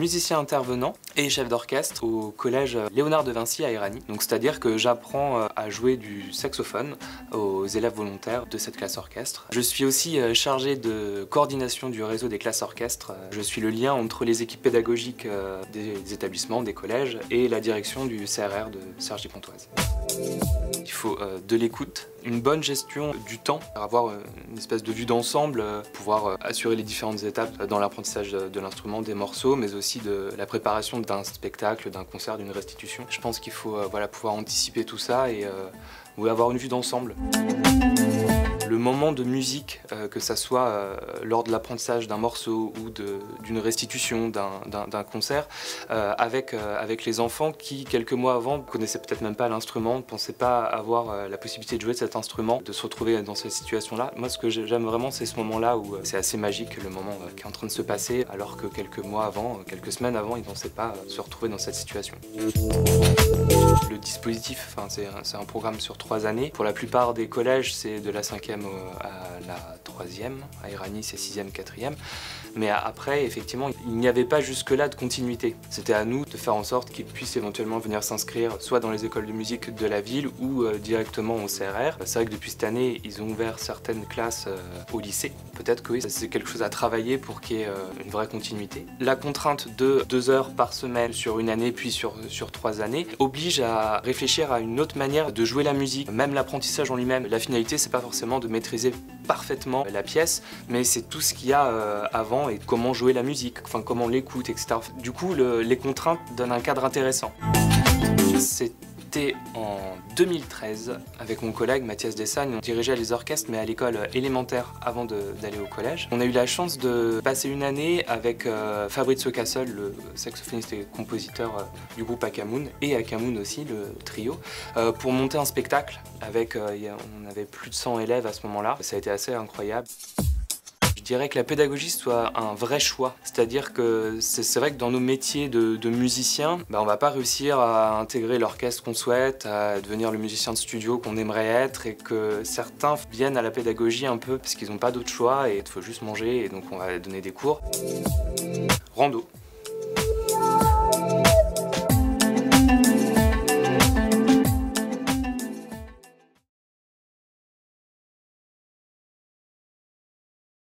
musicien intervenant et chef d'orchestre au collège Léonard de Vinci à Irani. Donc c'est-à-dire que j'apprends à jouer du saxophone aux élèves volontaires de cette classe orchestre. Je suis aussi chargé de coordination du réseau des classes orchestres. Je suis le lien entre les équipes pédagogiques des établissements, des collèges et la direction du CRR de Sergi-Pontoise. Il faut de l'écoute, une bonne gestion du temps, avoir une espèce de vue d'ensemble, pouvoir assurer les différentes étapes dans l'apprentissage de l'instrument, des morceaux, mais aussi de la préparation d'un spectacle, d'un concert, d'une restitution. Je pense qu'il faut voilà, pouvoir anticiper tout ça et avoir une vue d'ensemble le moment de musique, euh, que ça soit euh, lors de l'apprentissage d'un morceau ou d'une restitution, d'un concert, euh, avec, avec les enfants qui, quelques mois avant, ne connaissaient peut-être même pas l'instrument, ne pensaient pas avoir la possibilité de jouer de cet instrument, de se retrouver dans cette situation-là. Moi, ce que j'aime vraiment, c'est ce moment-là où c'est assez magique, le moment qui est en train de se passer, alors que quelques mois avant, quelques semaines avant, ils ne pensaient pas se retrouver dans cette situation. Le dispositif, c'est un programme sur trois années. Pour la plupart des collèges, c'est de la cinquième à la troisième, à Irani c'est sixième, quatrième. Mais après, effectivement, il n'y avait pas jusque-là de continuité. C'était à nous de faire en sorte qu'ils puissent éventuellement venir s'inscrire soit dans les écoles de musique de la ville ou euh, directement au CRR. C'est vrai que depuis cette année, ils ont ouvert certaines classes euh, au lycée. Peut-être que oui, c'est quelque chose à travailler pour qu'il y ait euh, une vraie continuité. La contrainte de deux heures par semaine sur une année, puis sur, sur trois années, oblige à réfléchir à une autre manière de jouer la musique, même l'apprentissage en lui-même. La finalité, c'est pas forcément de maîtriser parfaitement la pièce, mais c'est tout ce qu'il y a euh, avant et comment jouer la musique, enfin comment l'écoute, etc. Du coup, les contraintes donnent un cadre intéressant. C'était en 2013 avec mon collègue Mathias Dessagne. On dirigeait les orchestres mais à l'école élémentaire avant d'aller au collège. On a eu la chance de passer une année avec euh, Fabrizio le saxophoniste et compositeur euh, du groupe Akamoun et Akamoun aussi, le trio, euh, pour monter un spectacle avec, on avait plus de 100 élèves à ce moment-là. Ça a été assez incroyable. Dirais que la pédagogie soit un vrai choix. C'est-à-dire que c'est vrai que dans nos métiers de, de musiciens, bah, on va pas réussir à intégrer l'orchestre qu'on souhaite, à devenir le musicien de studio qu'on aimerait être et que certains viennent à la pédagogie un peu parce qu'ils n'ont pas d'autre choix et il faut juste manger et donc on va donner des cours. Rando.